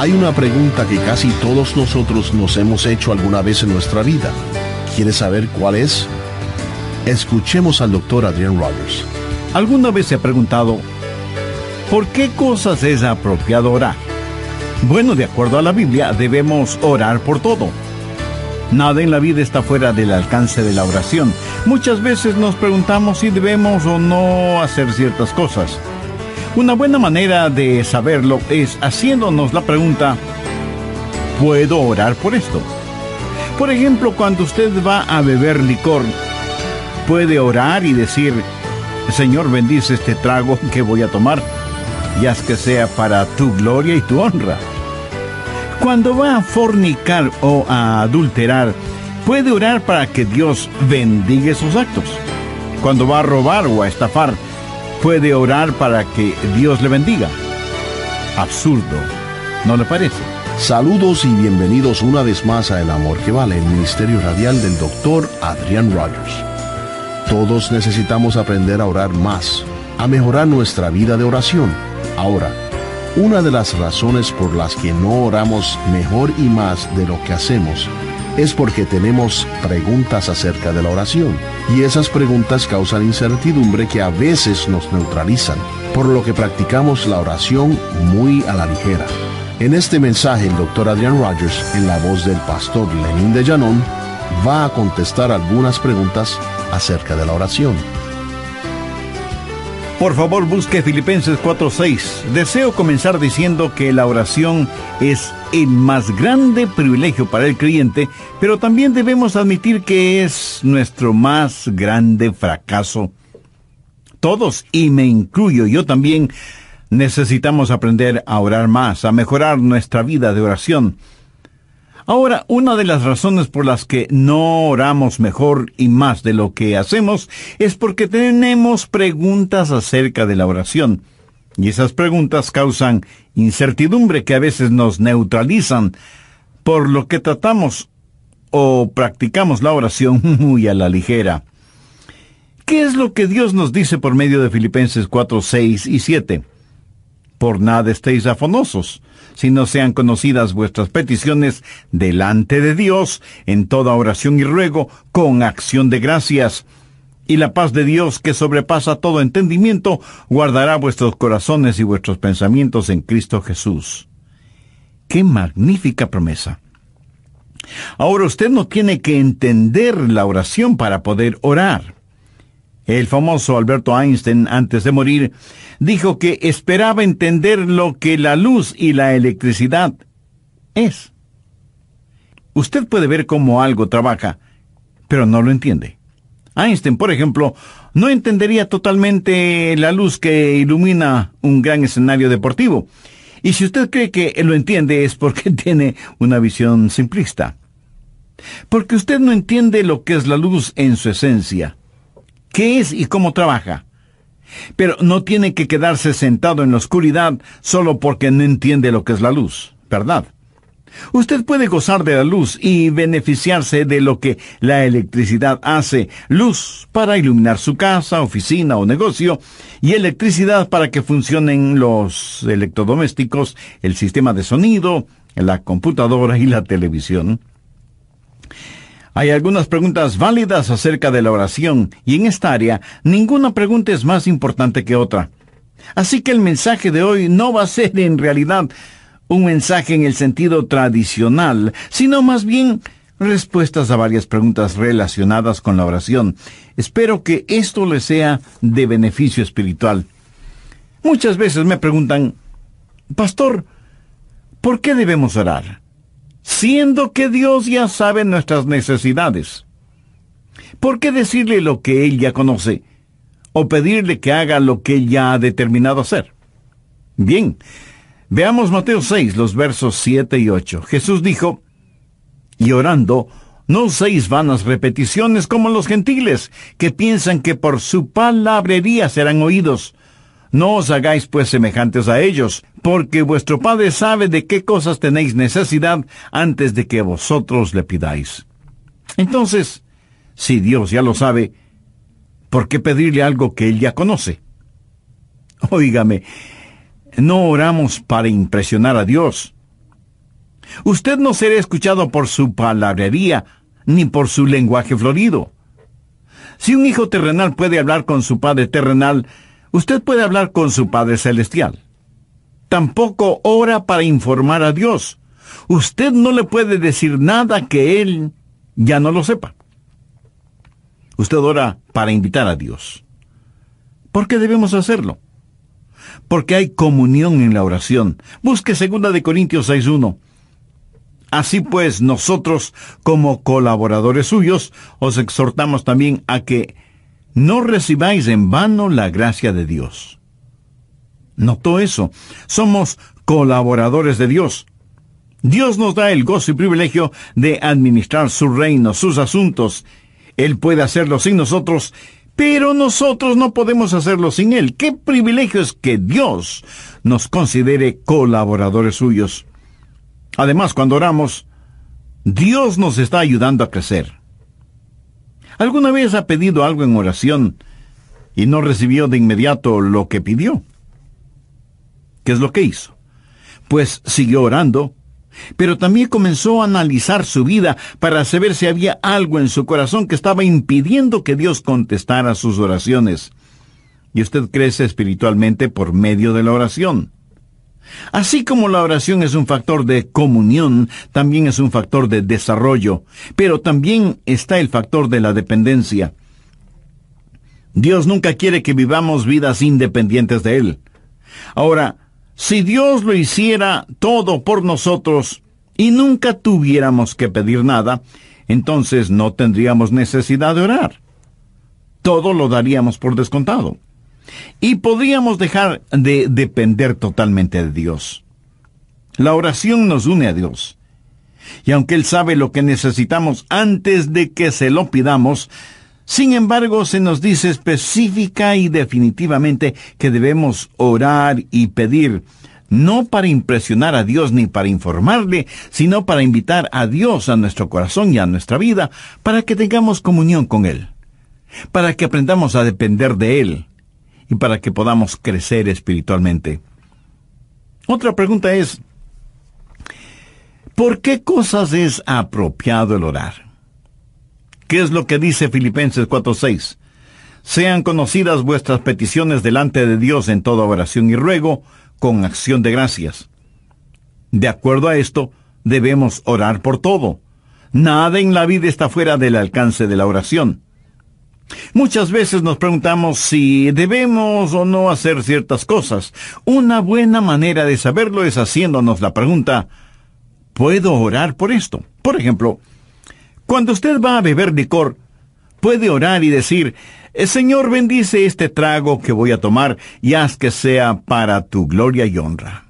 Hay una pregunta que casi todos nosotros nos hemos hecho alguna vez en nuestra vida. ¿Quieres saber cuál es? Escuchemos al doctor Adrian Rogers. ¿Alguna vez se ha preguntado por qué cosas es apropiado orar? Bueno, de acuerdo a la Biblia, debemos orar por todo. Nada en la vida está fuera del alcance de la oración. Muchas veces nos preguntamos si debemos o no hacer ciertas cosas. Una buena manera de saberlo es haciéndonos la pregunta, ¿puedo orar por esto? Por ejemplo, cuando usted va a beber licor, puede orar y decir, Señor, bendice este trago que voy a tomar, y haz que sea para tu gloria y tu honra. Cuando va a fornicar o a adulterar, puede orar para que Dios bendiga sus actos. Cuando va a robar o a estafar, puede orar para que Dios le bendiga. Absurdo, ¿no le parece? Saludos y bienvenidos una vez más a El Amor que Vale, el Ministerio Radial del Dr. Adrián Rogers. Todos necesitamos aprender a orar más, a mejorar nuestra vida de oración. Ahora, una de las razones por las que no oramos mejor y más de lo que hacemos es porque tenemos preguntas acerca de la oración. Y esas preguntas causan incertidumbre que a veces nos neutralizan, por lo que practicamos la oración muy a la ligera. En este mensaje, el doctor Adrian Rogers, en la voz del pastor Lenín de Llanón, va a contestar algunas preguntas acerca de la oración. Por favor, busque Filipenses 4:6. Deseo comenzar diciendo que la oración es el más grande privilegio para el creyente, pero también debemos admitir que es nuestro más grande fracaso. Todos, y me incluyo yo también, necesitamos aprender a orar más, a mejorar nuestra vida de oración. Ahora, una de las razones por las que no oramos mejor y más de lo que hacemos es porque tenemos preguntas acerca de la oración. Y esas preguntas causan incertidumbre que a veces nos neutralizan, por lo que tratamos o practicamos la oración muy a la ligera. ¿Qué es lo que Dios nos dice por medio de Filipenses 4, 6 y 7? Por nada estéis afanosos, sino sean conocidas vuestras peticiones delante de Dios en toda oración y ruego con acción de gracias. Y la paz de Dios, que sobrepasa todo entendimiento, guardará vuestros corazones y vuestros pensamientos en Cristo Jesús. ¡Qué magnífica promesa! Ahora usted no tiene que entender la oración para poder orar. El famoso Alberto Einstein, antes de morir, dijo que esperaba entender lo que la luz y la electricidad es. Usted puede ver cómo algo trabaja, pero no lo entiende. Einstein, por ejemplo, no entendería totalmente la luz que ilumina un gran escenario deportivo. Y si usted cree que lo entiende es porque tiene una visión simplista. Porque usted no entiende lo que es la luz en su esencia qué es y cómo trabaja. Pero no tiene que quedarse sentado en la oscuridad solo porque no entiende lo que es la luz, ¿verdad? Usted puede gozar de la luz y beneficiarse de lo que la electricidad hace. Luz para iluminar su casa, oficina o negocio y electricidad para que funcionen los electrodomésticos, el sistema de sonido, la computadora y la televisión. Hay algunas preguntas válidas acerca de la oración y en esta área ninguna pregunta es más importante que otra. Así que el mensaje de hoy no va a ser en realidad un mensaje en el sentido tradicional, sino más bien respuestas a varias preguntas relacionadas con la oración. Espero que esto le sea de beneficio espiritual. Muchas veces me preguntan, Pastor, ¿por qué debemos orar? siendo que Dios ya sabe nuestras necesidades. ¿Por qué decirle lo que Él ya conoce o pedirle que haga lo que Él ya ha determinado hacer? Bien, veamos Mateo 6, los versos 7 y 8. Jesús dijo, y orando, no uséis vanas repeticiones como los gentiles, que piensan que por su palabrería serán oídos. No os hagáis pues semejantes a ellos, porque vuestro Padre sabe de qué cosas tenéis necesidad antes de que vosotros le pidáis. Entonces, si Dios ya lo sabe, ¿por qué pedirle algo que Él ya conoce? Óigame, no oramos para impresionar a Dios, Usted no será escuchado por su palabrería, ni por su lenguaje florido. Si un hijo terrenal puede hablar con su padre terrenal, usted puede hablar con su padre celestial. Tampoco ora para informar a Dios. Usted no le puede decir nada que Él ya no lo sepa. Usted ora para invitar a Dios. ¿Por qué debemos hacerlo? Porque hay comunión en la oración. Busque 2 de Corintios 6.1. Así pues, nosotros, como colaboradores suyos, os exhortamos también a que no recibáis en vano la gracia de Dios. Notó eso. Somos colaboradores de Dios. Dios nos da el gozo y privilegio de administrar su reino, sus asuntos. Él puede hacerlo sin nosotros, pero nosotros no podemos hacerlo sin Él. ¿Qué privilegio es que Dios nos considere colaboradores suyos? Además, cuando oramos, Dios nos está ayudando a crecer. ¿Alguna vez ha pedido algo en oración y no recibió de inmediato lo que pidió? ¿Qué es lo que hizo? Pues siguió orando, pero también comenzó a analizar su vida para saber si había algo en su corazón que estaba impidiendo que Dios contestara sus oraciones. Y usted crece espiritualmente por medio de la oración. Así como la oración es un factor de comunión, también es un factor de desarrollo, pero también está el factor de la dependencia. Dios nunca quiere que vivamos vidas independientes de Él. Ahora, si Dios lo hiciera todo por nosotros y nunca tuviéramos que pedir nada, entonces no tendríamos necesidad de orar. Todo lo daríamos por descontado y podríamos dejar de depender totalmente de Dios. La oración nos une a Dios. Y aunque Él sabe lo que necesitamos antes de que se lo pidamos, sin embargo se nos dice específica y definitivamente que debemos orar y pedir, no para impresionar a Dios ni para informarle, sino para invitar a Dios a nuestro corazón y a nuestra vida, para que tengamos comunión con Él, para que aprendamos a depender de Él, y para que podamos crecer espiritualmente. Otra pregunta es, ¿por qué cosas es apropiado el orar? ¿Qué es lo que dice Filipenses 4:6? Sean conocidas vuestras peticiones delante de Dios en toda oración y ruego, con acción de gracias. De acuerdo a esto, debemos orar por todo. Nada en la vida está fuera del alcance de la oración. Muchas veces nos preguntamos si debemos o no hacer ciertas cosas. Una buena manera de saberlo es haciéndonos la pregunta, ¿puedo orar por esto? Por ejemplo, cuando usted va a beber licor, puede orar y decir, eh, Señor bendice este trago que voy a tomar y haz que sea para tu gloria y honra.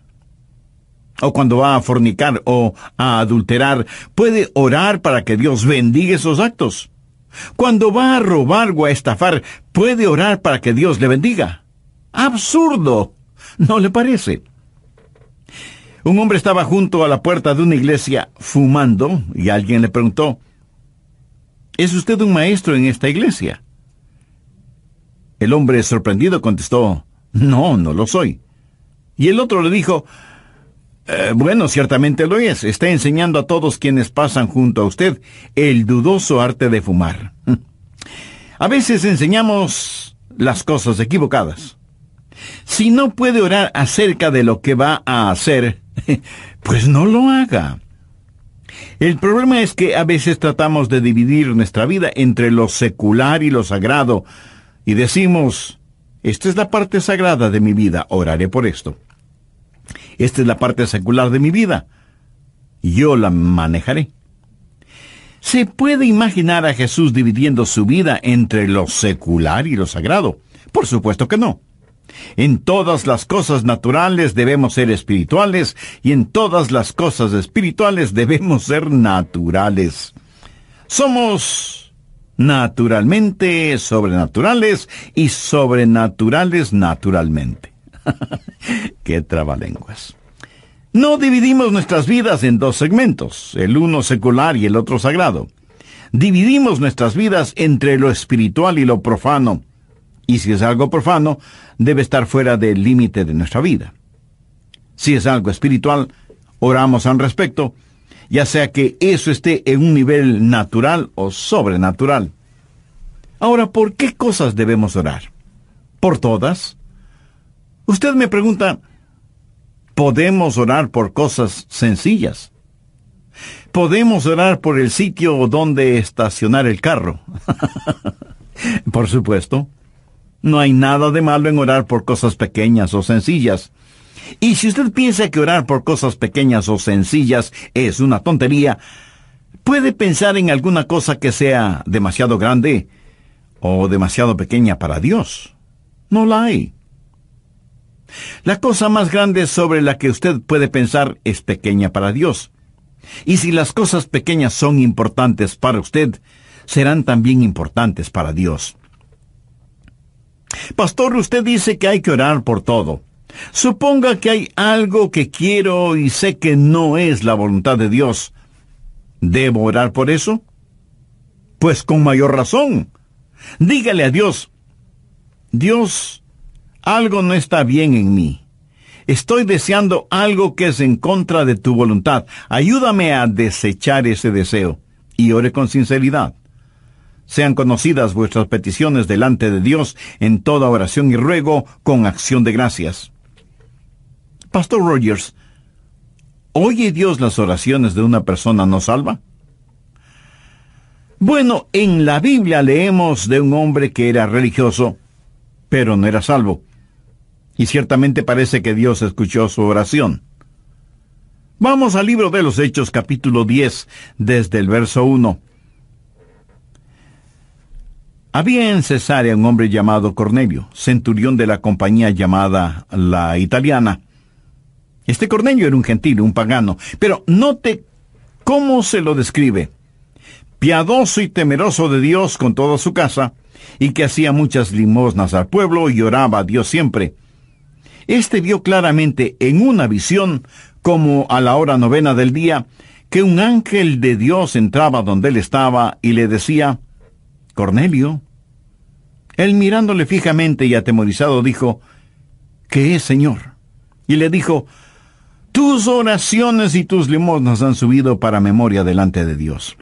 O cuando va a fornicar o a adulterar, puede orar para que Dios bendiga esos actos. Cuando va a robar o a estafar, puede orar para que Dios le bendiga. Absurdo. ¿No le parece? Un hombre estaba junto a la puerta de una iglesia fumando y alguien le preguntó, ¿Es usted un maestro en esta iglesia? El hombre sorprendido contestó, No, no lo soy. Y el otro le dijo, eh, bueno, ciertamente lo es. Está enseñando a todos quienes pasan junto a usted el dudoso arte de fumar. A veces enseñamos las cosas equivocadas. Si no puede orar acerca de lo que va a hacer, pues no lo haga. El problema es que a veces tratamos de dividir nuestra vida entre lo secular y lo sagrado, y decimos, esta es la parte sagrada de mi vida, oraré por esto. Esta es la parte secular de mi vida. Yo la manejaré. ¿Se puede imaginar a Jesús dividiendo su vida entre lo secular y lo sagrado? Por supuesto que no. En todas las cosas naturales debemos ser espirituales y en todas las cosas espirituales debemos ser naturales. Somos naturalmente sobrenaturales y sobrenaturales naturalmente. Qué trabalenguas. No dividimos nuestras vidas en dos segmentos, el uno secular y el otro sagrado. Dividimos nuestras vidas entre lo espiritual y lo profano. Y si es algo profano, debe estar fuera del límite de nuestra vida. Si es algo espiritual, oramos al respecto ya sea que eso esté en un nivel natural o sobrenatural. Ahora, ¿por qué cosas debemos orar? ¿Por todas? Usted me pregunta, ¿podemos orar por cosas sencillas? ¿Podemos orar por el sitio donde estacionar el carro? por supuesto. No hay nada de malo en orar por cosas pequeñas o sencillas. Y si usted piensa que orar por cosas pequeñas o sencillas es una tontería, puede pensar en alguna cosa que sea demasiado grande o demasiado pequeña para Dios. No la hay. La cosa más grande sobre la que usted puede pensar es pequeña para Dios. Y si las cosas pequeñas son importantes para usted, serán también importantes para Dios. Pastor, usted dice que hay que orar por todo. Suponga que hay algo que quiero y sé que no es la voluntad de Dios. ¿Debo orar por eso? Pues con mayor razón. Dígale a Dios, Dios, algo no está bien en mí. Estoy deseando algo que es en contra de tu voluntad. Ayúdame a desechar ese deseo. Y ore con sinceridad. Sean conocidas vuestras peticiones delante de Dios en toda oración y ruego con acción de gracias. Pastor Rogers, ¿oye Dios las oraciones de una persona no salva? Bueno, en la Biblia leemos de un hombre que era religioso, pero no era salvo. Y ciertamente parece que Dios escuchó su oración. Vamos al libro de los Hechos capítulo 10, desde el verso 1. Había en Cesarea un hombre llamado Cornelio, centurión de la compañía llamada la italiana, este Cornelio era un gentil, un pagano, pero note cómo se lo describe. Piadoso y temeroso de Dios con toda su casa, y que hacía muchas limosnas al pueblo y oraba a Dios siempre. Este vio claramente en una visión, como a la hora novena del día, que un ángel de Dios entraba donde él estaba y le decía, Cornelio. Él mirándole fijamente y atemorizado dijo, ¿Qué es, Señor? Y le dijo, tus oraciones y tus limosnas han subido para memoria delante de Dios.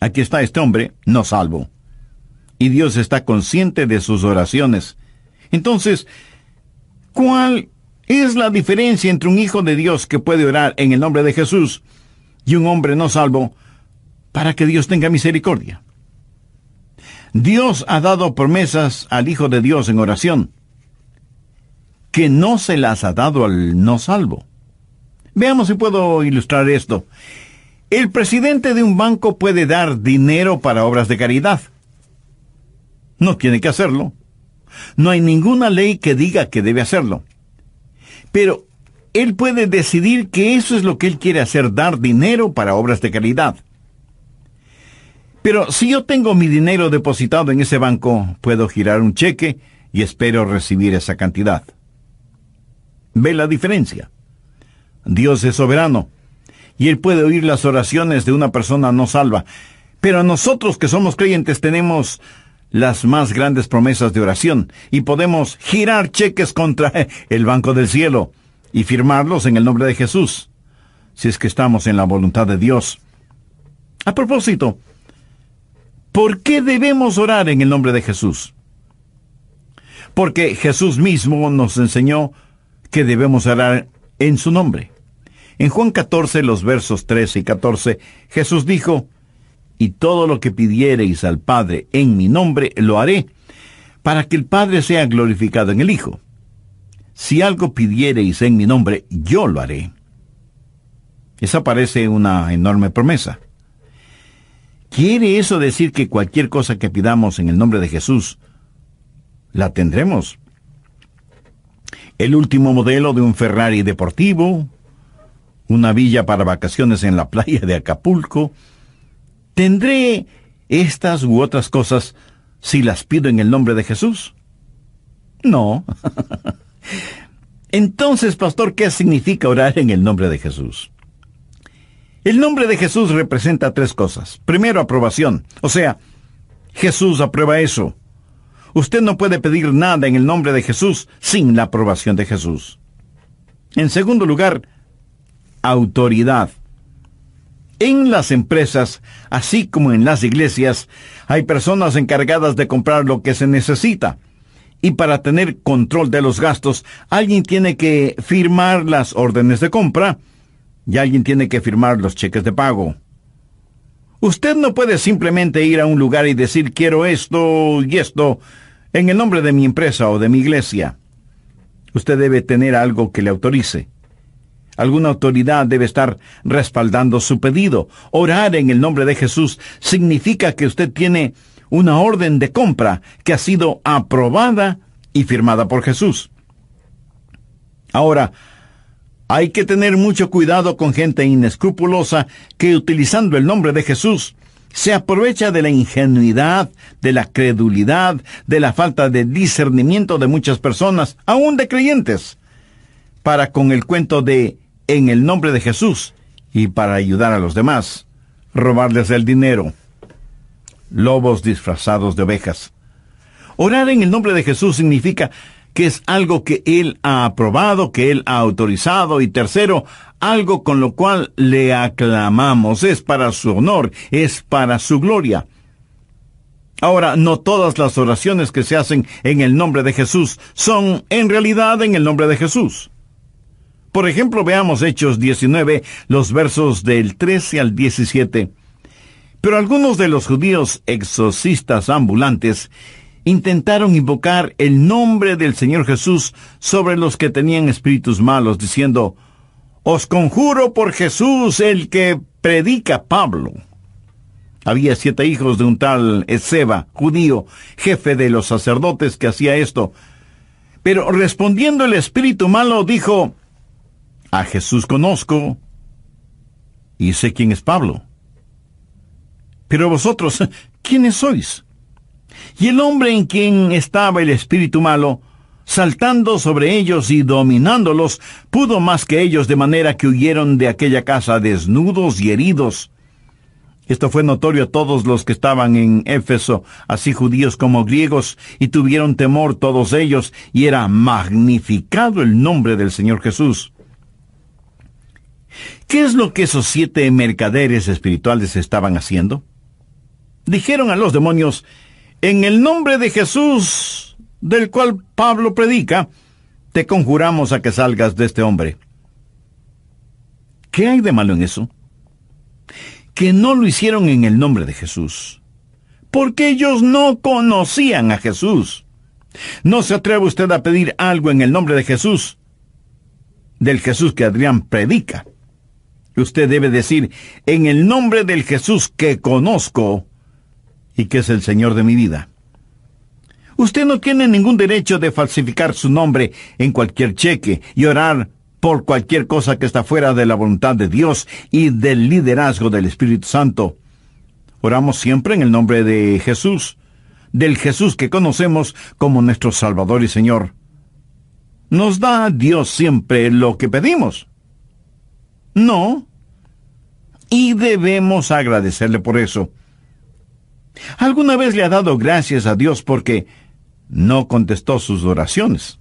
Aquí está este hombre, no salvo. Y Dios está consciente de sus oraciones. Entonces, ¿cuál es la diferencia entre un hijo de Dios que puede orar en el nombre de Jesús y un hombre no salvo para que Dios tenga misericordia? Dios ha dado promesas al Hijo de Dios en oración que no se las ha dado al no salvo. Veamos si puedo ilustrar esto. El presidente de un banco puede dar dinero para obras de caridad. No tiene que hacerlo. No hay ninguna ley que diga que debe hacerlo. Pero él puede decidir que eso es lo que él quiere hacer, dar dinero para obras de caridad. Pero si yo tengo mi dinero depositado en ese banco, puedo girar un cheque y espero recibir esa cantidad. ¿Ve la diferencia? Dios es soberano y Él puede oír las oraciones de una persona no salva. Pero nosotros que somos creyentes tenemos las más grandes promesas de oración y podemos girar cheques contra el Banco del Cielo y firmarlos en el nombre de Jesús, si es que estamos en la voluntad de Dios. A propósito, ¿por qué debemos orar en el nombre de Jesús? Porque Jesús mismo nos enseñó que debemos orar en su nombre. En Juan 14, los versos 13 y 14, Jesús dijo, Y todo lo que pidiereis al Padre en mi nombre, lo haré, para que el Padre sea glorificado en el Hijo. Si algo pidiereis en mi nombre, yo lo haré. Esa parece una enorme promesa. ¿Quiere eso decir que cualquier cosa que pidamos en el nombre de Jesús, la tendremos? el último modelo de un Ferrari deportivo, una villa para vacaciones en la playa de Acapulco. ¿Tendré estas u otras cosas si las pido en el nombre de Jesús? No. Entonces, pastor, ¿qué significa orar en el nombre de Jesús? El nombre de Jesús representa tres cosas. Primero, aprobación. O sea, Jesús aprueba eso. Usted no puede pedir nada en el nombre de Jesús sin la aprobación de Jesús. En segundo lugar, autoridad. En las empresas, así como en las iglesias, hay personas encargadas de comprar lo que se necesita. Y para tener control de los gastos, alguien tiene que firmar las órdenes de compra y alguien tiene que firmar los cheques de pago. Usted no puede simplemente ir a un lugar y decir quiero esto y esto en el nombre de mi empresa o de mi iglesia. Usted debe tener algo que le autorice. Alguna autoridad debe estar respaldando su pedido. Orar en el nombre de Jesús significa que usted tiene una orden de compra que ha sido aprobada y firmada por Jesús. Ahora, hay que tener mucho cuidado con gente inescrupulosa que utilizando el nombre de Jesús se aprovecha de la ingenuidad, de la credulidad, de la falta de discernimiento de muchas personas, aún de creyentes, para con el cuento de en el nombre de Jesús y para ayudar a los demás, robarles el dinero. Lobos disfrazados de ovejas. Orar en el nombre de Jesús significa que es algo que Él ha aprobado, que Él ha autorizado, y tercero, algo con lo cual le aclamamos, es para su honor, es para su gloria. Ahora, no todas las oraciones que se hacen en el nombre de Jesús son en realidad en el nombre de Jesús. Por ejemplo, veamos Hechos 19, los versos del 13 al 17. Pero algunos de los judíos exorcistas ambulantes intentaron invocar el nombre del Señor Jesús sobre los que tenían espíritus malos, diciendo, Os conjuro por Jesús el que predica Pablo. Había siete hijos de un tal Ezeba, judío, jefe de los sacerdotes que hacía esto. Pero respondiendo el espíritu malo, dijo, a Jesús conozco y sé quién es Pablo. Pero vosotros, ¿quiénes sois? Y el hombre en quien estaba el espíritu malo, saltando sobre ellos y dominándolos, pudo más que ellos de manera que huyeron de aquella casa desnudos y heridos. Esto fue notorio a todos los que estaban en Éfeso, así judíos como griegos, y tuvieron temor todos ellos, y era magnificado el nombre del Señor Jesús. ¿Qué es lo que esos siete mercaderes espirituales estaban haciendo? Dijeron a los demonios, en el nombre de Jesús, del cual Pablo predica, te conjuramos a que salgas de este hombre. ¿Qué hay de malo en eso? Que no lo hicieron en el nombre de Jesús, porque ellos no conocían a Jesús. No se atreve usted a pedir algo en el nombre de Jesús, del Jesús que Adrián predica. Usted debe decir, en el nombre del Jesús que conozco y que es el Señor de mi vida. Usted no tiene ningún derecho de falsificar su nombre en cualquier cheque y orar por cualquier cosa que está fuera de la voluntad de Dios y del liderazgo del Espíritu Santo. Oramos siempre en el nombre de Jesús, del Jesús que conocemos como nuestro Salvador y Señor. ¿Nos da Dios siempre lo que pedimos? No. Y debemos agradecerle por eso. ¿Alguna vez le ha dado gracias a Dios porque no contestó sus oraciones?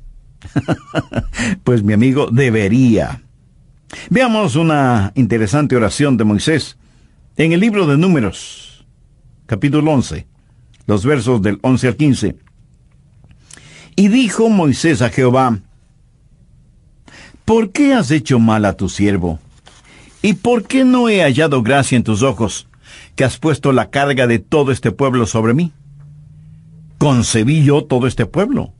pues mi amigo debería. Veamos una interesante oración de Moisés en el libro de Números, capítulo 11, los versos del 11 al 15. Y dijo Moisés a Jehová, ¿por qué has hecho mal a tu siervo? ¿Y por qué no he hallado gracia en tus ojos, que has puesto la carga de todo este pueblo sobre mí? Concebí yo todo este pueblo.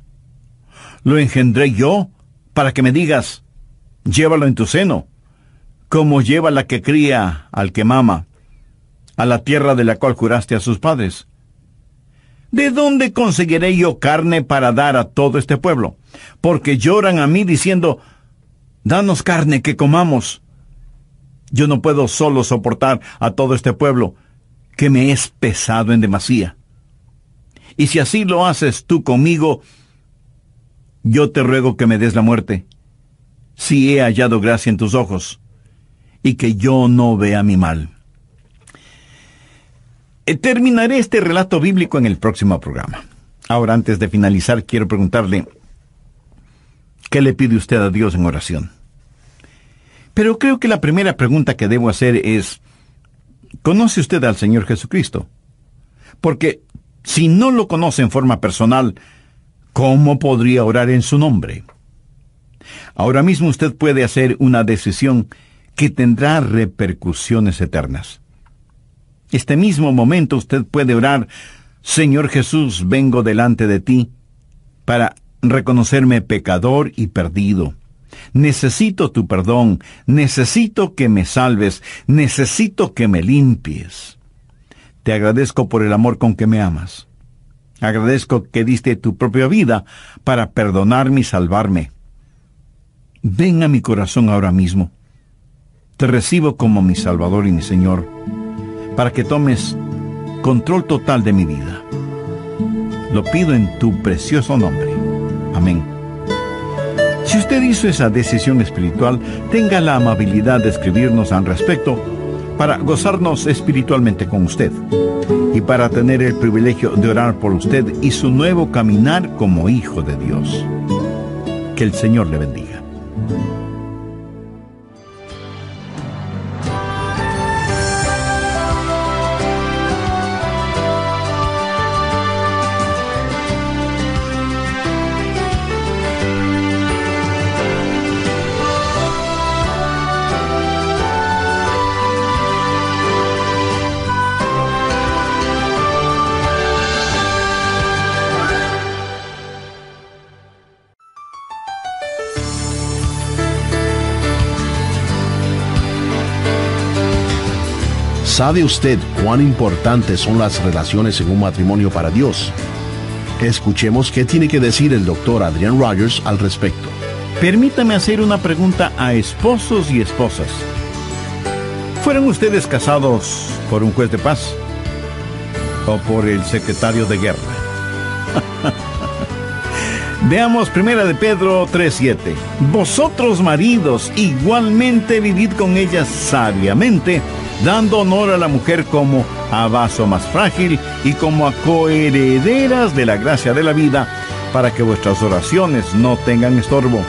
Lo engendré yo para que me digas, llévalo en tu seno, como lleva la que cría al que mama, a la tierra de la cual juraste a sus padres. ¿De dónde conseguiré yo carne para dar a todo este pueblo? Porque lloran a mí diciendo, Danos carne que comamos. Yo no puedo solo soportar a todo este pueblo, que me es pesado en demasía. Y si así lo haces tú conmigo, yo te ruego que me des la muerte, si he hallado gracia en tus ojos, y que yo no vea mi mal. Eh, terminaré este relato bíblico en el próximo programa. Ahora, antes de finalizar, quiero preguntarle, ¿qué le pide usted a Dios en oración? Pero creo que la primera pregunta que debo hacer es, ¿Conoce usted al Señor Jesucristo? Porque si no lo conoce en forma personal, ¿cómo podría orar en su nombre? Ahora mismo usted puede hacer una decisión que tendrá repercusiones eternas. Este mismo momento usted puede orar, Señor Jesús, vengo delante de ti para reconocerme pecador y perdido. Necesito tu perdón, necesito que me salves, necesito que me limpies. Te agradezco por el amor con que me amas. Agradezco que diste tu propia vida para perdonarme y salvarme. Ven a mi corazón ahora mismo. Te recibo como mi Salvador y mi Señor, para que tomes control total de mi vida. Lo pido en tu precioso nombre. Amén. Si usted hizo esa decisión espiritual, tenga la amabilidad de escribirnos al respecto para gozarnos espiritualmente con usted y para tener el privilegio de orar por usted y su nuevo caminar como hijo de Dios. Que el Señor le bendiga. ¿Sabe usted cuán importantes son las relaciones en un matrimonio para Dios? Escuchemos qué tiene que decir el doctor Adrian Rogers al respecto. Permítame hacer una pregunta a esposos y esposas. ¿Fueron ustedes casados por un juez de paz? ¿O por el secretario de guerra? Veamos primera de Pedro 3:7. Vosotros maridos igualmente vivid con ellas sabiamente dando honor a la mujer como a vaso más frágil y como a coherederas de la gracia de la vida, para que vuestras oraciones no tengan estorbo.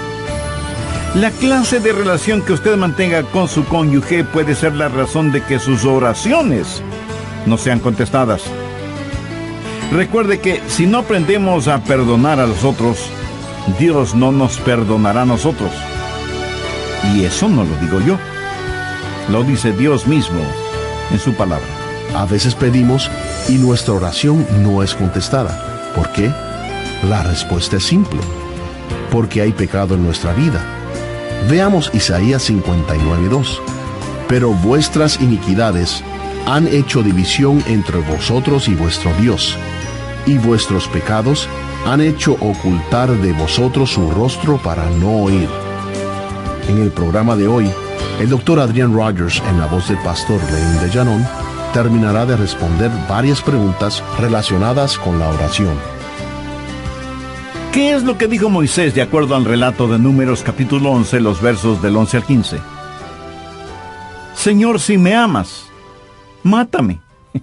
La clase de relación que usted mantenga con su cónyuge puede ser la razón de que sus oraciones no sean contestadas. Recuerde que si no aprendemos a perdonar a los otros, Dios no nos perdonará a nosotros. Y eso no lo digo yo. Lo dice Dios mismo en su palabra. A veces pedimos y nuestra oración no es contestada. ¿Por qué? La respuesta es simple. Porque hay pecado en nuestra vida. Veamos Isaías 59.2. Pero vuestras iniquidades han hecho división entre vosotros y vuestro Dios, y vuestros pecados han hecho ocultar de vosotros su rostro para no oír. En el programa de hoy, el doctor Adrian Rogers, en la voz del pastor León de Llanón, terminará de responder varias preguntas relacionadas con la oración. ¿Qué es lo que dijo Moisés de acuerdo al relato de Números capítulo 11, los versos del 11 al 15? Señor, si me amas, mátame.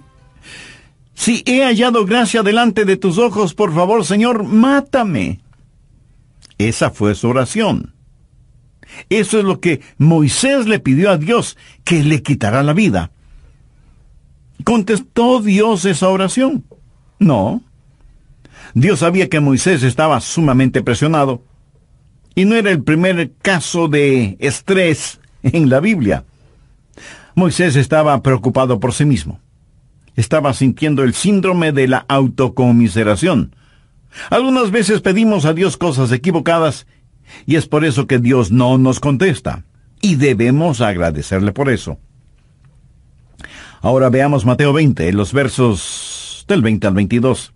Si he hallado gracia delante de tus ojos, por favor, Señor, mátame. Esa fue su oración. Eso es lo que Moisés le pidió a Dios, que le quitará la vida. ¿Contestó Dios esa oración? No. Dios sabía que Moisés estaba sumamente presionado. Y no era el primer caso de estrés en la Biblia. Moisés estaba preocupado por sí mismo. Estaba sintiendo el síndrome de la autocomiseración. Algunas veces pedimos a Dios cosas equivocadas y es por eso que Dios no nos contesta. Y debemos agradecerle por eso. Ahora veamos Mateo 20, los versos del 20 al 22.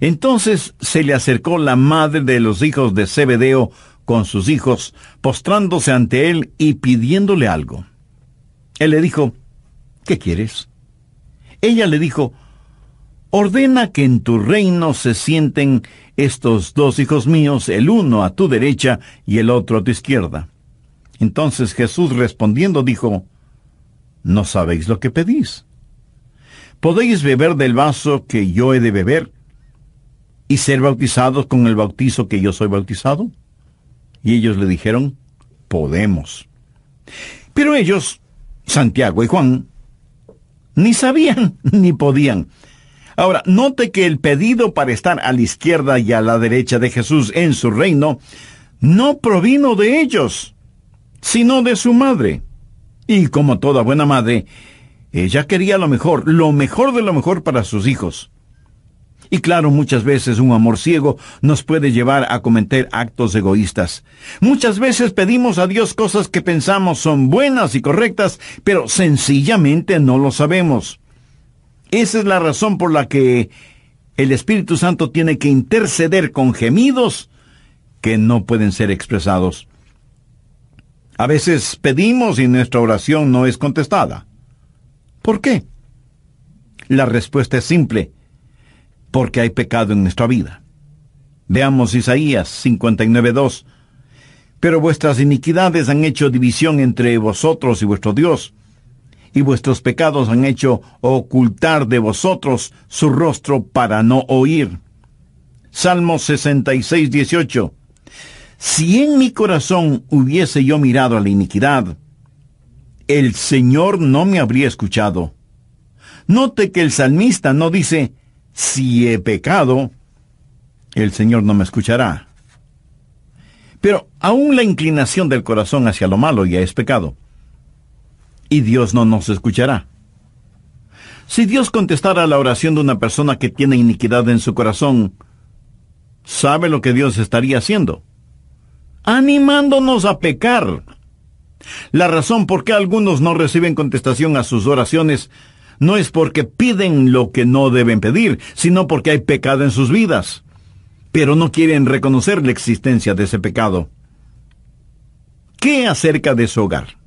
Entonces se le acercó la madre de los hijos de Zebedeo con sus hijos, postrándose ante él y pidiéndole algo. Él le dijo, ¿qué quieres? Ella le dijo, ordena que en tu reino se sienten estos dos hijos míos, el uno a tu derecha y el otro a tu izquierda. Entonces Jesús respondiendo dijo, No sabéis lo que pedís. ¿Podéis beber del vaso que yo he de beber y ser bautizados con el bautizo que yo soy bautizado? Y ellos le dijeron, Podemos. Pero ellos, Santiago y Juan, Ni sabían ni podían. Ahora, note que el pedido para estar a la izquierda y a la derecha de Jesús en su reino no provino de ellos, sino de su madre. Y como toda buena madre, ella quería lo mejor, lo mejor de lo mejor para sus hijos. Y claro, muchas veces un amor ciego nos puede llevar a cometer actos egoístas. Muchas veces pedimos a Dios cosas que pensamos son buenas y correctas, pero sencillamente no lo sabemos. Esa es la razón por la que el Espíritu Santo tiene que interceder con gemidos que no pueden ser expresados. A veces pedimos y nuestra oración no es contestada. ¿Por qué? La respuesta es simple porque hay pecado en nuestra vida. Veamos Isaías 59.2. Pero vuestras iniquidades han hecho división entre vosotros y vuestro Dios, y vuestros pecados han hecho ocultar de vosotros su rostro para no oír. Salmo 66.18. Si en mi corazón hubiese yo mirado a la iniquidad, el Señor no me habría escuchado. Note que el salmista no dice, si he pecado, el Señor no me escuchará. Pero aún la inclinación del corazón hacia lo malo ya es pecado. Y Dios no nos escuchará. Si Dios contestara la oración de una persona que tiene iniquidad en su corazón, ¿sabe lo que Dios estaría haciendo? Animándonos a pecar. La razón por qué algunos no reciben contestación a sus oraciones no es porque piden lo que no deben pedir, sino porque hay pecado en sus vidas. Pero no quieren reconocer la existencia de ese pecado. ¿Qué acerca de su hogar?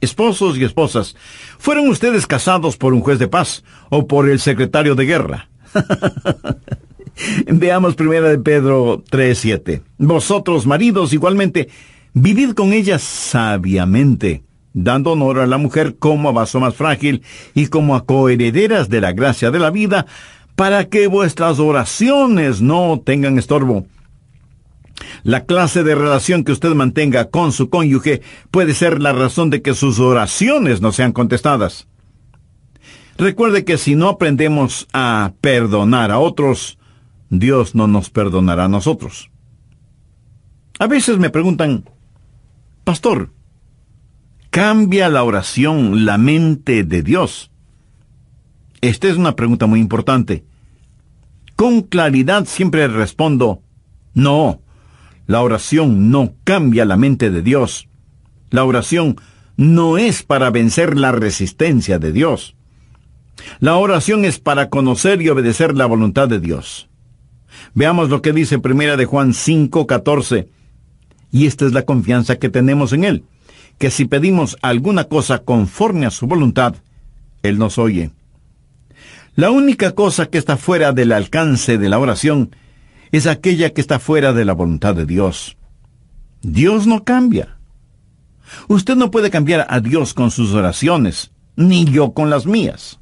Esposos y esposas, ¿fueron ustedes casados por un juez de paz o por el secretario de guerra? Veamos primera de Pedro 3:7. Vosotros, maridos, igualmente, vivid con ellas sabiamente dando honor a la mujer como a vaso más frágil y como a coherederas de la gracia de la vida, para que vuestras oraciones no tengan estorbo. La clase de relación que usted mantenga con su cónyuge puede ser la razón de que sus oraciones no sean contestadas. Recuerde que si no aprendemos a perdonar a otros, Dios no nos perdonará a nosotros. A veces me preguntan, Pastor, ¿Cambia la oración la mente de Dios? Esta es una pregunta muy importante. Con claridad siempre respondo, no, la oración no cambia la mente de Dios. La oración no es para vencer la resistencia de Dios. La oración es para conocer y obedecer la voluntad de Dios. Veamos lo que dice Primera de Juan 5:14. Y esta es la confianza que tenemos en él que si pedimos alguna cosa conforme a su voluntad, Él nos oye. La única cosa que está fuera del alcance de la oración es aquella que está fuera de la voluntad de Dios. Dios no cambia. Usted no puede cambiar a Dios con sus oraciones, ni yo con las mías.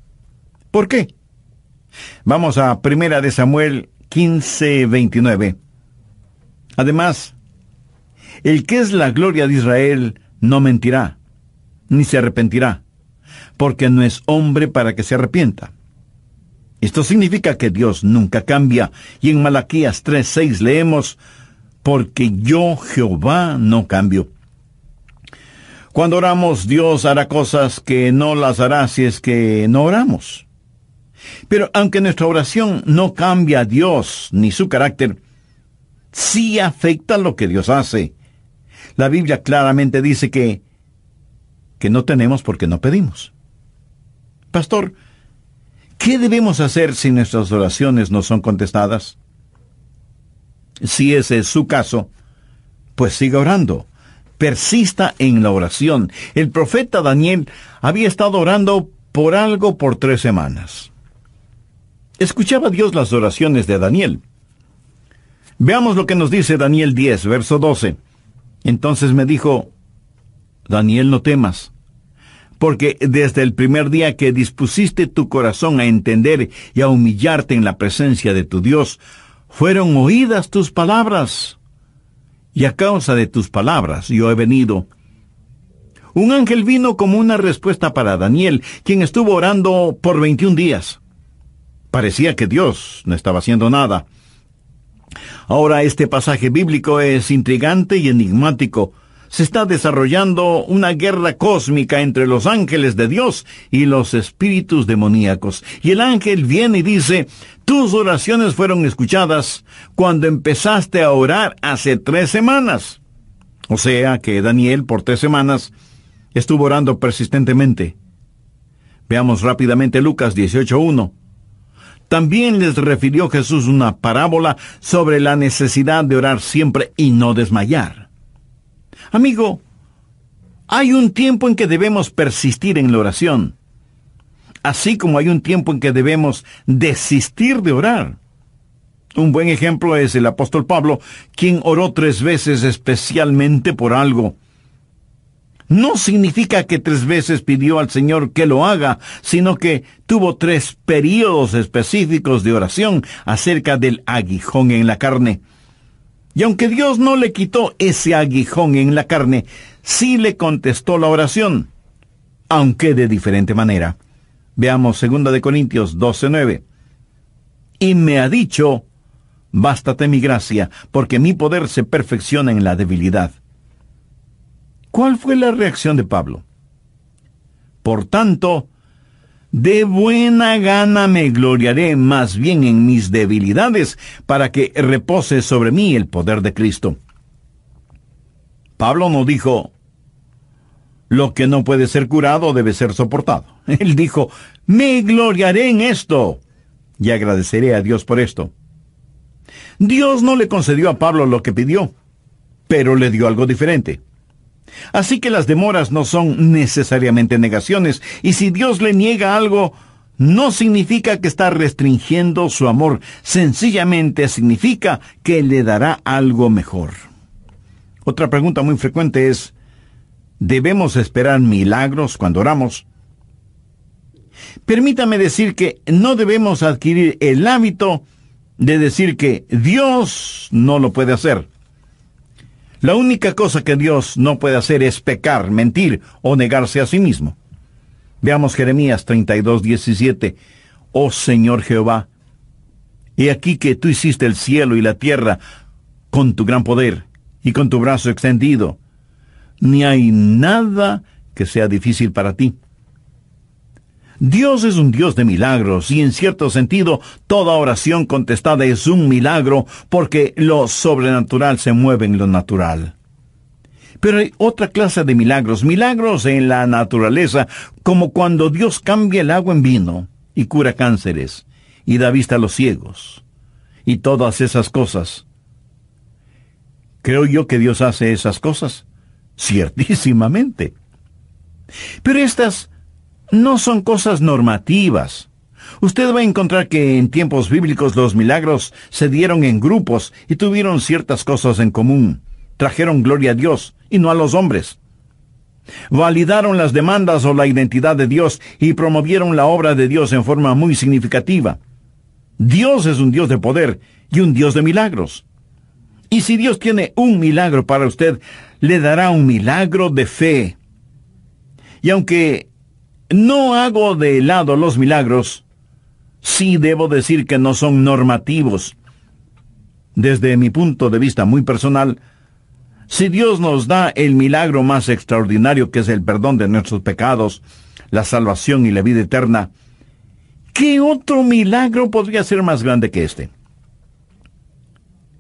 ¿Por qué? Vamos a Primera de Samuel 15, 29. Además, el que es la gloria de Israel no mentirá, ni se arrepentirá, porque no es hombre para que se arrepienta. Esto significa que Dios nunca cambia, y en Malaquías 3:6 leemos, porque yo Jehová no cambio. Cuando oramos, Dios hará cosas que no las hará si es que no oramos. Pero aunque nuestra oración no cambia a Dios ni su carácter, sí afecta lo que Dios hace la Biblia claramente dice que que no tenemos porque no pedimos. Pastor, ¿qué debemos hacer si nuestras oraciones no son contestadas? Si ese es su caso, pues siga orando. Persista en la oración. El profeta Daniel había estado orando por algo por tres semanas. Escuchaba Dios las oraciones de Daniel. Veamos lo que nos dice Daniel 10, verso 12. Entonces me dijo, Daniel, no temas, porque desde el primer día que dispusiste tu corazón a entender y a humillarte en la presencia de tu Dios, fueron oídas tus palabras. Y a causa de tus palabras yo he venido. Un ángel vino como una respuesta para Daniel, quien estuvo orando por 21 días. Parecía que Dios no estaba haciendo nada. Ahora este pasaje bíblico es intrigante y enigmático. Se está desarrollando una guerra cósmica entre los ángeles de Dios y los espíritus demoníacos. Y el ángel viene y dice, tus oraciones fueron escuchadas cuando empezaste a orar hace tres semanas. O sea que Daniel por tres semanas estuvo orando persistentemente. Veamos rápidamente Lucas 18.1. También les refirió Jesús una parábola sobre la necesidad de orar siempre y no desmayar. Amigo, hay un tiempo en que debemos persistir en la oración, así como hay un tiempo en que debemos desistir de orar. Un buen ejemplo es el apóstol Pablo, quien oró tres veces especialmente por algo no significa que tres veces pidió al Señor que lo haga, sino que tuvo tres períodos específicos de oración acerca del aguijón en la carne. Y aunque Dios no le quitó ese aguijón en la carne, sí le contestó la oración, aunque de diferente manera. Veamos 2 de Corintios 12:9. Y me ha dicho, bástate mi gracia, porque mi poder se perfecciona en la debilidad. ¿Cuál fue la reacción de Pablo? Por tanto, de buena gana me gloriaré más bien en mis debilidades, para que repose sobre mí el poder de Cristo. Pablo no dijo, lo que no puede ser curado debe ser soportado. Él dijo, me gloriaré en esto y agradeceré a Dios por esto. Dios no le concedió a Pablo lo que pidió, pero le dio algo diferente. Así que las demoras no son necesariamente negaciones, y si Dios le niega algo, no significa que está restringiendo su amor, sencillamente significa que le dará algo mejor. Otra pregunta muy frecuente es, ¿debemos esperar milagros cuando oramos? Permítame decir que no debemos adquirir el hábito de decir que Dios no lo puede hacer. La única cosa que Dios no puede hacer es pecar, mentir o negarse a sí mismo. Veamos Jeremías 32, 17. Oh Señor Jehová, he aquí que tú hiciste el cielo y la tierra con tu gran poder y con tu brazo extendido. Ni hay nada que sea difícil para ti. Dios es un Dios de milagros y en cierto sentido toda oración contestada es un milagro porque lo sobrenatural se mueve en lo natural. Pero hay otra clase de milagros, milagros en la naturaleza, como cuando Dios cambia el agua en vino y cura cánceres y da vista a los ciegos y todas esas cosas. ¿Creo yo que Dios hace esas cosas? Ciertísimamente. Pero estas no son cosas normativas. Usted va a encontrar que en tiempos bíblicos los milagros se dieron en grupos y tuvieron ciertas cosas en común. Trajeron gloria a Dios y no a los hombres. Validaron las demandas o la identidad de Dios y promovieron la obra de Dios en forma muy significativa. Dios es un Dios de poder y un Dios de milagros. Y si Dios tiene un milagro para usted, le dará un milagro de fe. Y aunque no hago de lado los milagros. Sí debo decir que no son normativos. Desde mi punto de vista muy personal, si Dios nos da el milagro más extraordinario que es el perdón de nuestros pecados, la salvación y la vida eterna, ¿qué otro milagro podría ser más grande que este?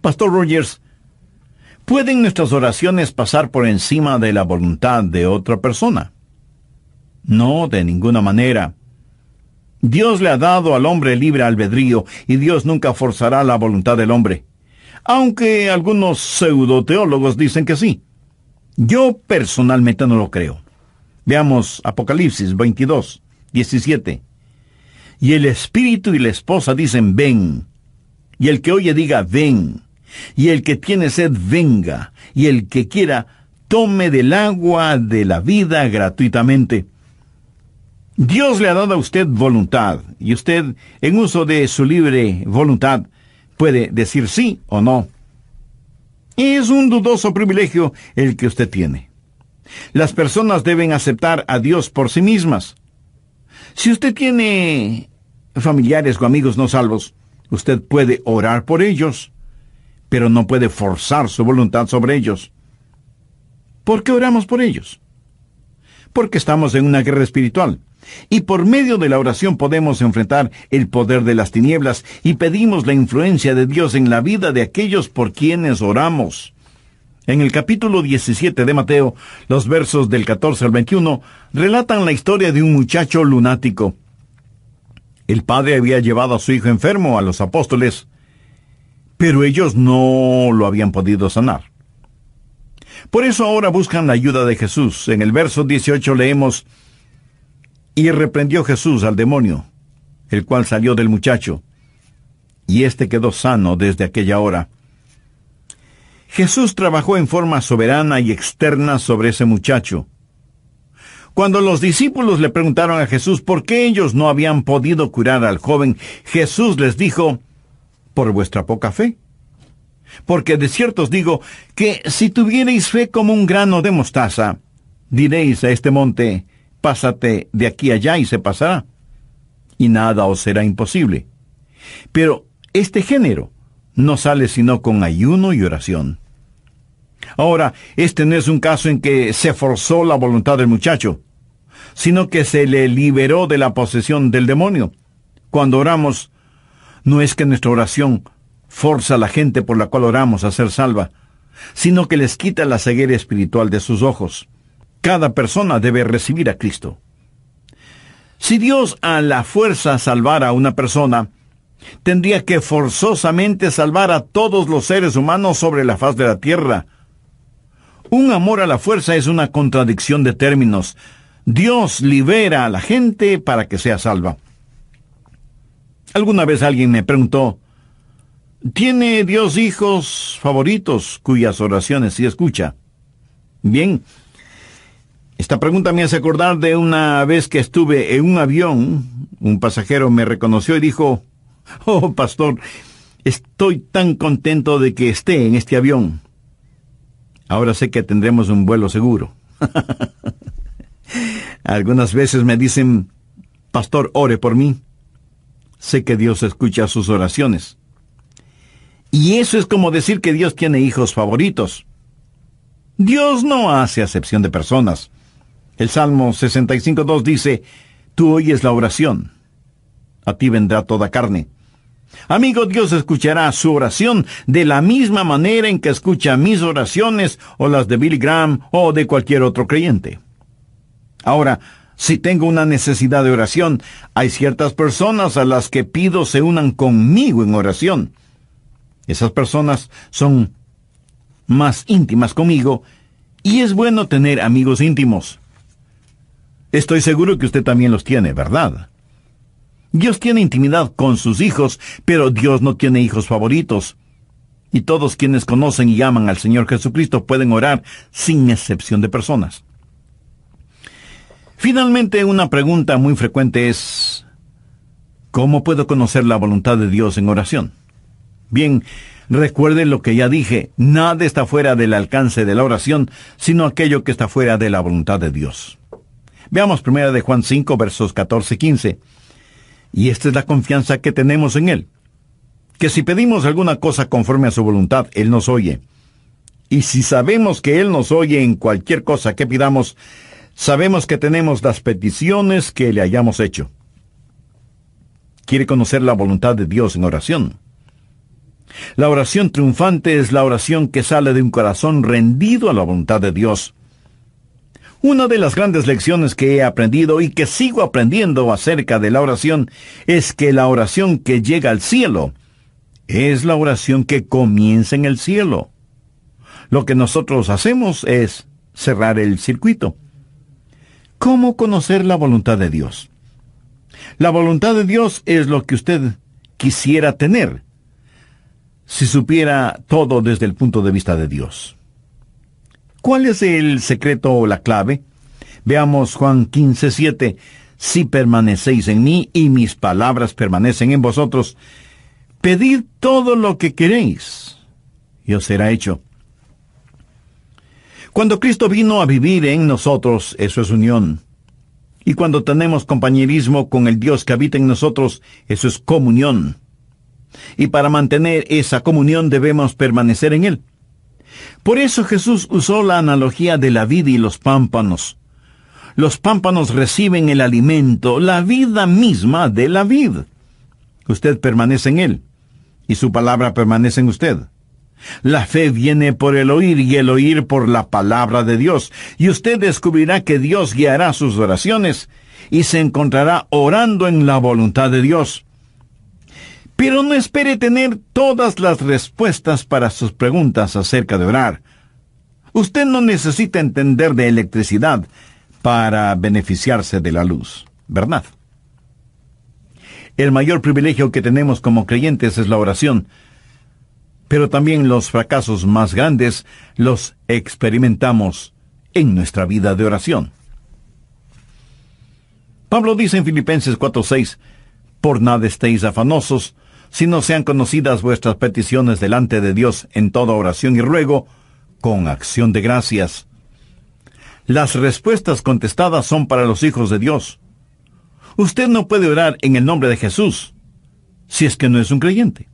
Pastor Rogers, ¿pueden nuestras oraciones pasar por encima de la voluntad de otra persona? No, de ninguna manera. Dios le ha dado al hombre libre albedrío y Dios nunca forzará la voluntad del hombre. Aunque algunos pseudoteólogos dicen que sí. Yo personalmente no lo creo. Veamos Apocalipsis 22, 17. Y el espíritu y la esposa dicen ven. Y el que oye diga ven. Y el que tiene sed venga. Y el que quiera tome del agua de la vida gratuitamente. Dios le ha dado a usted voluntad y usted, en uso de su libre voluntad, puede decir sí o no. Es un dudoso privilegio el que usted tiene. Las personas deben aceptar a Dios por sí mismas. Si usted tiene familiares o amigos no salvos, usted puede orar por ellos, pero no puede forzar su voluntad sobre ellos. ¿Por qué oramos por ellos? Porque estamos en una guerra espiritual. Y por medio de la oración podemos enfrentar el poder de las tinieblas y pedimos la influencia de Dios en la vida de aquellos por quienes oramos. En el capítulo 17 de Mateo, los versos del 14 al 21 relatan la historia de un muchacho lunático. El padre había llevado a su hijo enfermo a los apóstoles, pero ellos no lo habían podido sanar. Por eso ahora buscan la ayuda de Jesús. En el verso 18 leemos, Y reprendió Jesús al demonio, el cual salió del muchacho, y éste quedó sano desde aquella hora. Jesús trabajó en forma soberana y externa sobre ese muchacho. Cuando los discípulos le preguntaron a Jesús por qué ellos no habían podido curar al joven, Jesús les dijo, por vuestra poca fe. Porque de cierto os digo que si tuvierais fe como un grano de mostaza, diréis a este monte, pásate de aquí allá y se pasará, y nada os será imposible. Pero este género no sale sino con ayuno y oración. Ahora, este no es un caso en que se forzó la voluntad del muchacho, sino que se le liberó de la posesión del demonio. Cuando oramos, no es que nuestra oración forza a la gente por la cual oramos a ser salva, sino que les quita la ceguera espiritual de sus ojos. Cada persona debe recibir a Cristo. Si Dios a la fuerza salvara a una persona, tendría que forzosamente salvar a todos los seres humanos sobre la faz de la tierra. Un amor a la fuerza es una contradicción de términos. Dios libera a la gente para que sea salva. Alguna vez alguien me preguntó, ¿tiene Dios hijos favoritos cuyas oraciones sí escucha? Bien, esta pregunta me hace acordar de una vez que estuve en un avión, un pasajero me reconoció y dijo, Oh, pastor, estoy tan contento de que esté en este avión. Ahora sé que tendremos un vuelo seguro. Algunas veces me dicen, Pastor, ore por mí. Sé que Dios escucha sus oraciones. Y eso es como decir que Dios tiene hijos favoritos. Dios no hace acepción de personas. El Salmo 65.2 dice, Tú oyes la oración. A ti vendrá toda carne. Amigo, Dios escuchará su oración de la misma manera en que escucha mis oraciones o las de Billy Graham o de cualquier otro creyente. Ahora, si tengo una necesidad de oración, hay ciertas personas a las que pido se unan conmigo en oración. Esas personas son más íntimas conmigo y es bueno tener amigos íntimos. Estoy seguro que usted también los tiene, ¿verdad? Dios tiene intimidad con sus hijos, pero Dios no tiene hijos favoritos. Y todos quienes conocen y aman al Señor Jesucristo pueden orar sin excepción de personas. Finalmente, una pregunta muy frecuente es, ¿cómo puedo conocer la voluntad de Dios en oración? Bien, recuerde lo que ya dije, nada está fuera del alcance de la oración, sino aquello que está fuera de la voluntad de Dios. Veamos primero de Juan 5, versos 14 y 15. Y esta es la confianza que tenemos en Él. Que si pedimos alguna cosa conforme a su voluntad, Él nos oye. Y si sabemos que Él nos oye en cualquier cosa que pidamos, sabemos que tenemos las peticiones que le hayamos hecho. Quiere conocer la voluntad de Dios en oración. La oración triunfante es la oración que sale de un corazón rendido a la voluntad de Dios. Una de las grandes lecciones que he aprendido y que sigo aprendiendo acerca de la oración es que la oración que llega al cielo es la oración que comienza en el cielo. Lo que nosotros hacemos es cerrar el circuito. ¿Cómo conocer la voluntad de Dios? La voluntad de Dios es lo que usted quisiera tener si supiera todo desde el punto de vista de Dios. ¿Cuál es el secreto o la clave? Veamos Juan 15, 7. Si permanecéis en mí y mis palabras permanecen en vosotros, pedid todo lo que queréis y os será hecho. Cuando Cristo vino a vivir en nosotros, eso es unión. Y cuando tenemos compañerismo con el Dios que habita en nosotros, eso es comunión. Y para mantener esa comunión debemos permanecer en Él. Por eso Jesús usó la analogía de la vida y los pámpanos. Los pámpanos reciben el alimento, la vida misma de la vid. Usted permanece en Él, y su palabra permanece en usted. La fe viene por el oír y el oír por la palabra de Dios, y usted descubrirá que Dios guiará sus oraciones y se encontrará orando en la voluntad de Dios. Pero no espere tener todas las respuestas para sus preguntas acerca de orar. Usted no necesita entender de electricidad para beneficiarse de la luz, ¿verdad? El mayor privilegio que tenemos como creyentes es la oración, pero también los fracasos más grandes los experimentamos en nuestra vida de oración. Pablo dice en Filipenses 4:6, Por nada estéis afanosos, sino sean conocidas vuestras peticiones delante de Dios en toda oración y ruego, con acción de gracias. Las respuestas contestadas son para los hijos de Dios. Usted no puede orar en el nombre de Jesús si es que no es un creyente.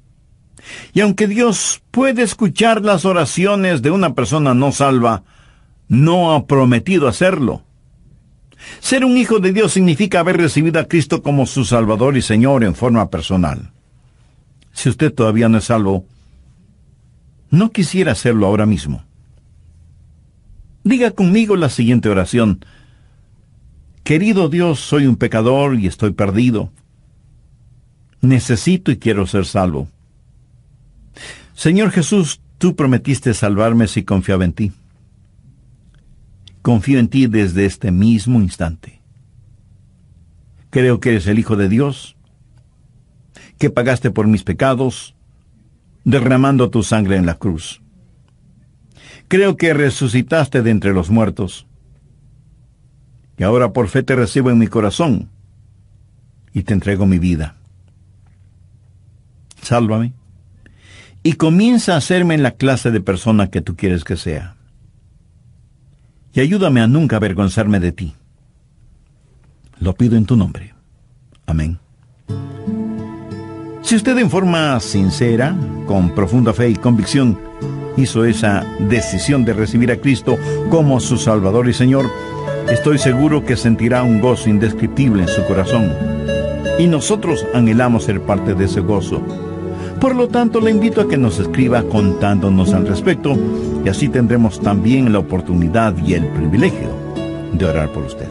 Y aunque Dios puede escuchar las oraciones de una persona no salva, no ha prometido hacerlo. Ser un hijo de Dios significa haber recibido a Cristo como su Salvador y Señor en forma personal. Si usted todavía no es salvo, no quisiera hacerlo ahora mismo. Diga conmigo la siguiente oración. Querido Dios, soy un pecador y estoy perdido. Necesito y quiero ser salvo. Señor Jesús, tú prometiste salvarme si confiaba en ti. Confío en ti desde este mismo instante. Creo que eres el Hijo de Dios, que pagaste por mis pecados, derramando tu sangre en la cruz. Creo que resucitaste de entre los muertos, y ahora por fe te recibo en mi corazón y te entrego mi vida. Sálvame y comienza a hacerme la clase de persona que tú quieres que sea. Y ayúdame a nunca avergonzarme de ti. Lo pido en tu nombre. Amén. Si usted en forma sincera, con profunda fe y convicción, hizo esa decisión de recibir a Cristo como su Salvador y Señor, estoy seguro que sentirá un gozo indescriptible en su corazón. Y nosotros anhelamos ser parte de ese gozo por lo tanto, le invito a que nos escriba contándonos al respecto y así tendremos también la oportunidad y el privilegio de orar por usted.